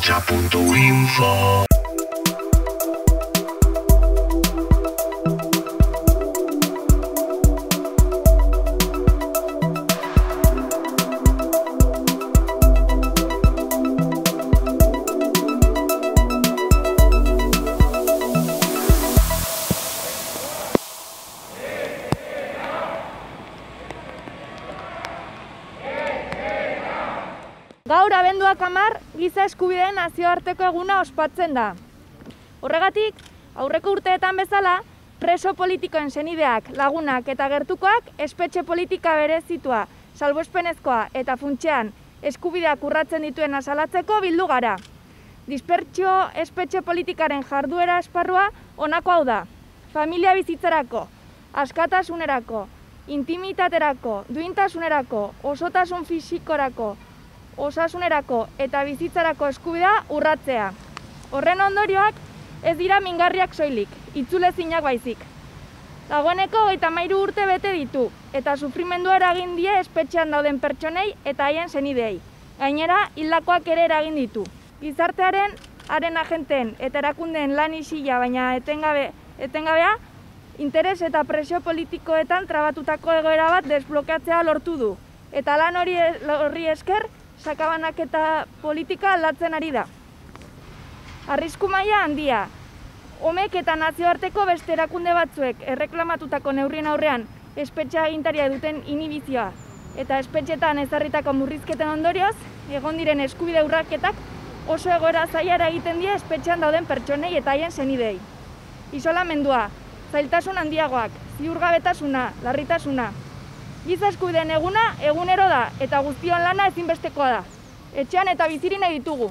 rocha.info Gaur abenduak amar, giza eskubideen nazioarteko eguna ospatzen da. Horregatik, aurreko urteetan bezala, preso politikoen senideak, lagunak eta gertukoak espetxe politika berezitua, salbuespenezkoa eta funtsean eskubideak urratzen dituen asalatzeko bildu gara. Dispertsio espetxe politikaren jarduera esparrua honako hau da. Familia bizitzarako, askatasunerako, intimitaterako, duintasunerako, osotasun fisikorako, osasunerako eta bizitzarako eskubidea urratzea. Horren ondorioak ez dira mingarriak soilik, itzulezinak baizik. Dagoeneko hogeita mairu urte bete ditu, eta sufrimendua eragin die espetxean dauden pertsonei eta haien senideei. Gainera, hildakoak ere eragin ditu. Gizartearen, haren agenteen eta erakundeen lan isila baina etengabe, etengabea, interes eta presio politikoetan trabatutako egoera bat desblokeatzea lortu du. Eta lan hori, horri esker, sakabanak eta politika aldatzen ari da. Arrisku maila handia. Homek eta nazioarteko beste erakunde batzuek erreklamatutako neurrien aurrean espetxe agintaria duten inibizioa eta espetxetan ezarritako murrizketen ondorioz, egon diren eskubide urraketak oso egoera zaiara egiten die espetxean dauden pertsonei eta haien senidei. Isolamendua, zailtasun handiagoak, ziurgabetasuna, larritasuna, Giza eskubideen eguna egunero da eta guztion lana ezinbestekoa da. Etxean eta bizirin nahi ditugu.